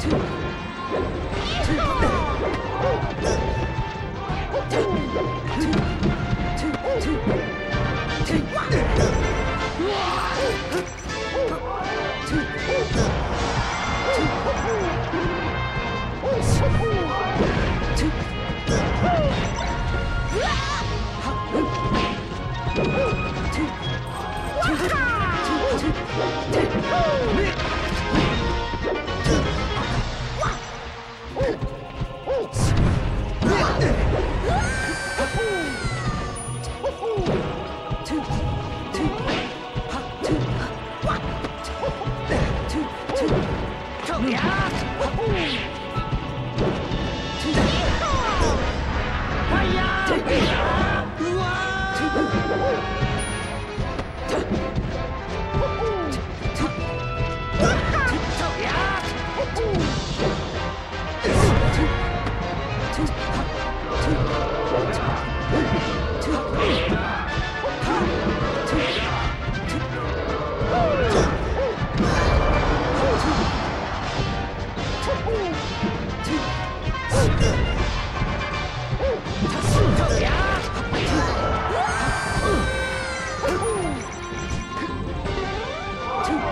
Two.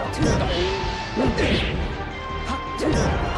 Hot to the. Hot to the. Hot to the.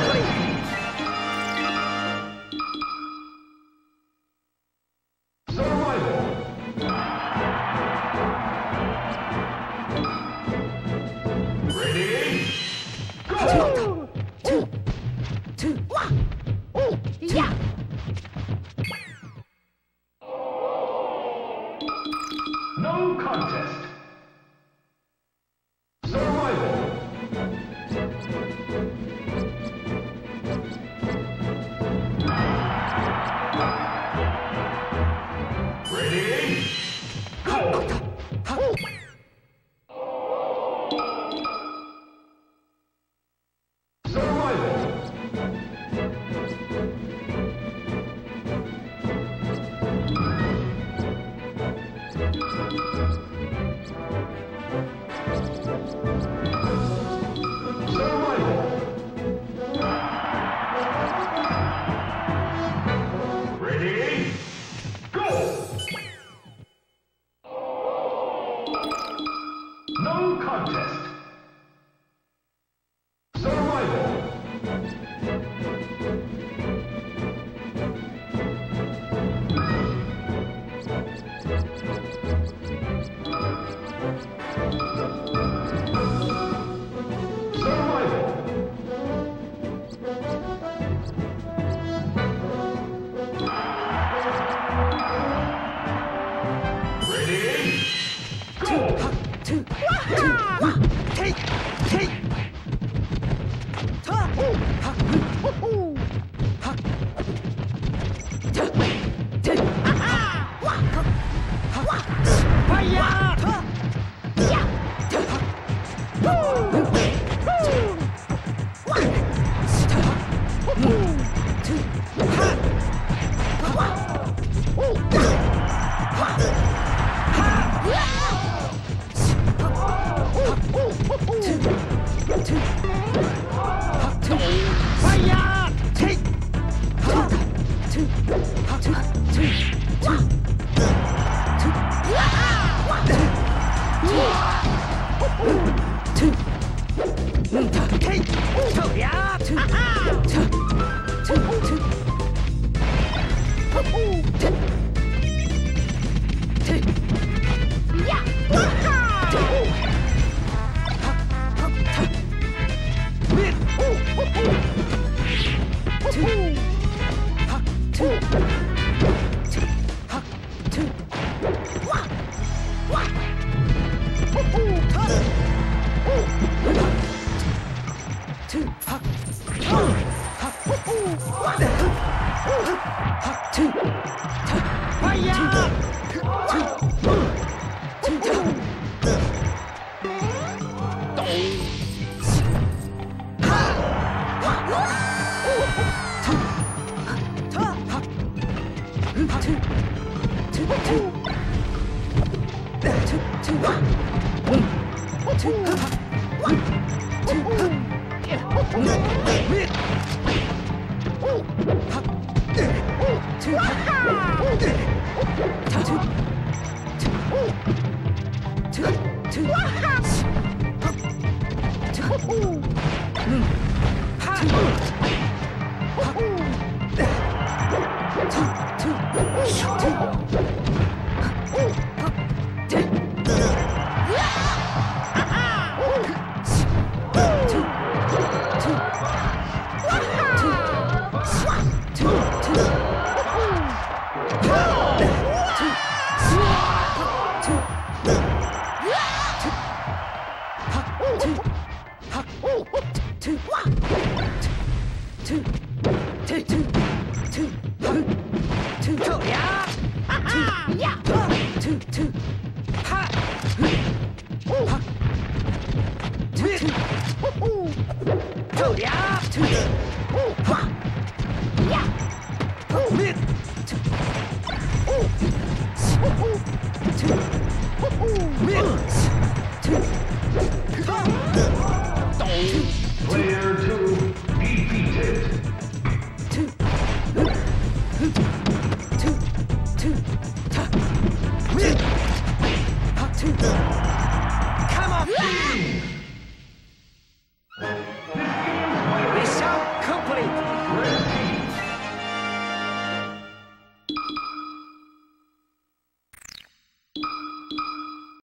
Contest. Take Captain. 하! two, ha! ha. Two, two, hoo hoo! Yeah, two, ha! Yeah, hoo hoo! Two, hoo hoo! Two, hoo hoo!